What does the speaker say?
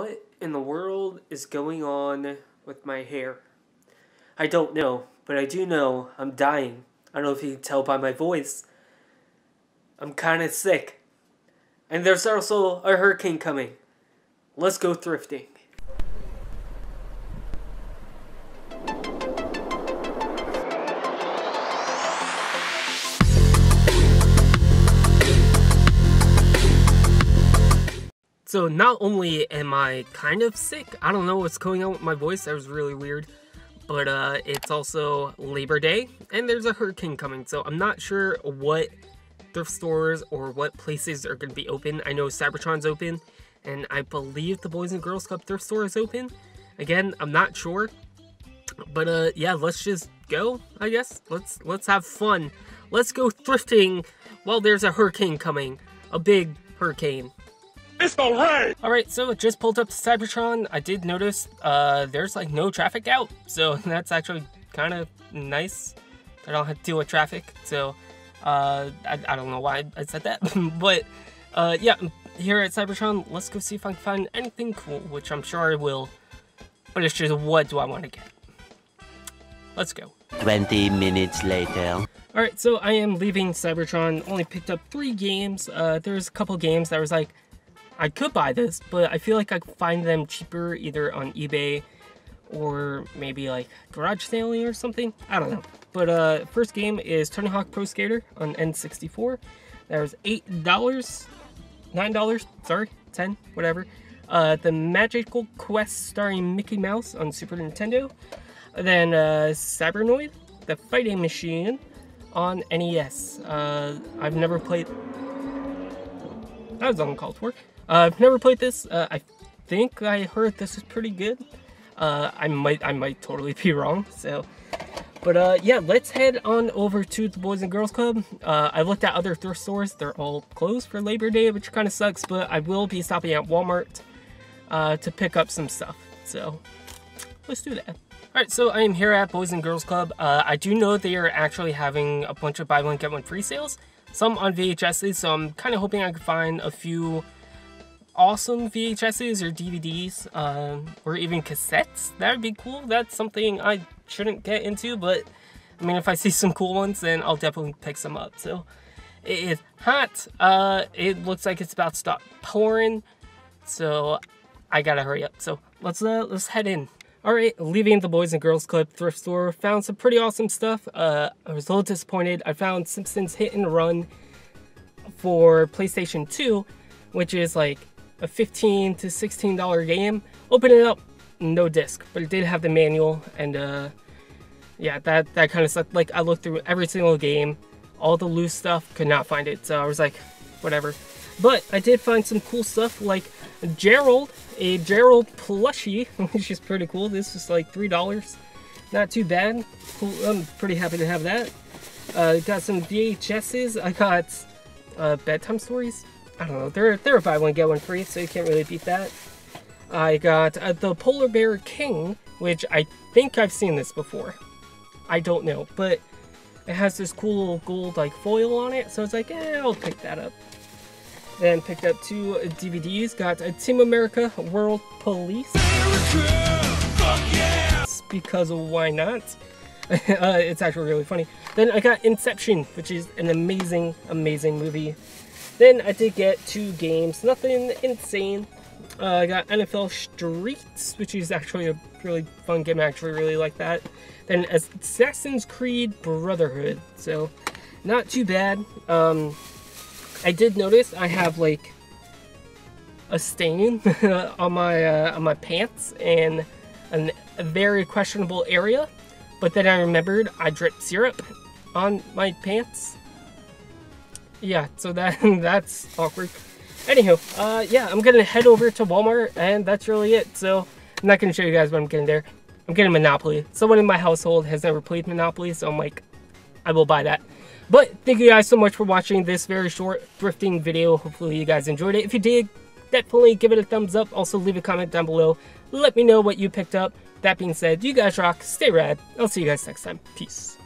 What in the world is going on with my hair? I don't know, but I do know I'm dying. I don't know if you can tell by my voice. I'm kind of sick. And there's also a hurricane coming. Let's go thrifting. So not only am I kind of sick, I don't know what's going on with my voice, that was really weird, but uh, it's also Labor Day, and there's a hurricane coming, so I'm not sure what thrift stores or what places are going to be open. I know Cybertron's open, and I believe the Boys and Girls Club thrift store is open. Again, I'm not sure, but uh, yeah, let's just go, I guess. Let's, let's have fun. Let's go thrifting while there's a hurricane coming. A big hurricane. It's the rain! Alright, so just pulled up to Cybertron. I did notice uh, there's like no traffic out, so that's actually kind of nice. I don't have to deal with traffic, so uh, I, I don't know why I said that, but uh, yeah, here at Cybertron, let's go see if I can find anything cool, which I'm sure I will, but it's just what do I want to get? Let's go. 20 minutes later. Alright, so I am leaving Cybertron, only picked up three games. Uh, there's a couple games that was like, I could buy this, but I feel like I find them cheaper either on eBay or maybe like garage sailing or something. I don't know. But uh, first game is Tony Hawk Pro Skater on N64. That was eight dollars, nine dollars. Sorry, ten, whatever. Uh, the Magical Quest starring Mickey Mouse on Super Nintendo. Then uh, Cybernoid, the fighting machine on NES. Uh, I've never played. That was uncalled for. Uh, I've never played this. Uh, I think I heard this is pretty good. Uh, I might I might totally be wrong. So, but uh, yeah, let's head on over to the Boys and Girls Club. Uh, I looked at other thrift stores. They're all closed for Labor Day, which kind of sucks. But I will be stopping at Walmart uh, to pick up some stuff. So let's do that. Alright, so I am here at Boys and Girls Club. I do know they are actually having a bunch of buy one get one free sales. Some on VHSs, so I'm kind of hoping I can find a few awesome VHSs or DVDs um, or even cassettes. That would be cool. That's something I shouldn't get into, but I mean, if I see some cool ones, then I'll definitely pick some up. So it is hot. Uh, it looks like it's about to stop pouring, so I gotta hurry up. So let's uh, let's head in. All right, leaving the Boys and Girls Club thrift store, found some pretty awesome stuff. Uh, I was a little disappointed. I found Simpsons Hit and Run for PlayStation 2, which is like a 15 to 16 dollar game. Open it up, no disc, but it did have the manual, and uh, yeah, that that kind of stuff. Like I looked through every single game, all the loose stuff, could not find it, so I was like, whatever. But I did find some cool stuff like Gerald, a Gerald plushie, which is pretty cool. This is like three dollars, not too bad. I'm pretty happy to have that. Uh, got some VHSs. I got uh, bedtime stories. I don't know. They're they're a buy one get one free, so you can't really beat that. I got uh, the Polar Bear King, which I think I've seen this before. I don't know, but it has this cool gold like foil on it, so it's like, eh, I'll pick that up. Then picked up two DVDs. Got a Team America World Police. yeah! Because why not? uh, it's actually really funny. Then I got Inception, which is an amazing, amazing movie. Then I did get two games, nothing insane. Uh, I got NFL Streets, which is actually a really fun game. I actually really like that. Then Assassin's Creed Brotherhood, so not too bad. Um, I did notice I have like a stain on my uh, on my pants and an, a very questionable area, but then I remembered I dripped syrup on my pants. Yeah, so that that's awkward. Anywho, uh, yeah, I'm gonna head over to Walmart, and that's really it. So I'm not gonna show you guys what I'm getting there. I'm getting Monopoly. Someone in my household has never played Monopoly, so I'm like, I will buy that. But thank you guys so much for watching this very short thrifting video. Hopefully you guys enjoyed it. If you did, definitely give it a thumbs up. Also leave a comment down below. Let me know what you picked up. That being said, you guys rock, stay rad. I'll see you guys next time. Peace.